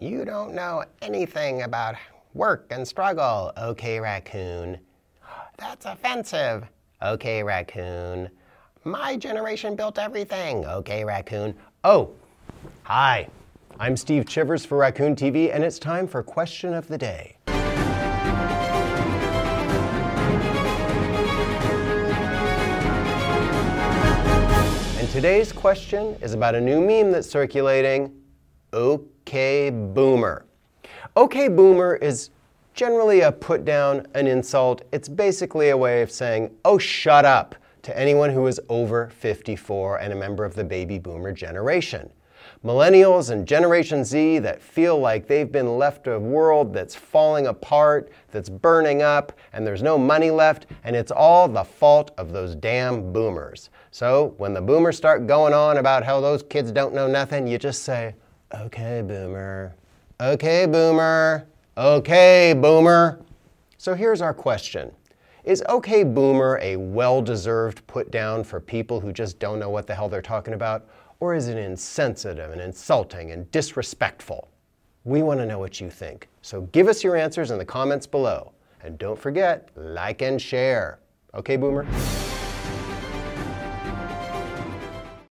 You don't know anything about work and struggle, okay, raccoon. That's offensive, okay, raccoon. My generation built everything, okay, raccoon. Oh, hi. I'm Steve Chivers for Raccoon TV, and it's time for Question of the Day. And today's question is about a new meme that's circulating OK Boomer. OK Boomer is generally a put down, an insult. It's basically a way of saying, oh, shut up to anyone who is over 54 and a member of the baby boomer generation. Millennials and Generation Z that feel like they've been left a world that's falling apart, that's burning up, and there's no money left, and it's all the fault of those damn boomers. So when the boomers start going on about how those kids don't know nothing, you just say, okay, boomer, okay, boomer, okay, boomer. So here's our question. Is OK Boomer a well-deserved put down for people who just don't know what the hell they're talking about? Or is it insensitive and insulting and disrespectful? We want to know what you think. So give us your answers in the comments below. And don't forget, like and share. Okay, Boomer?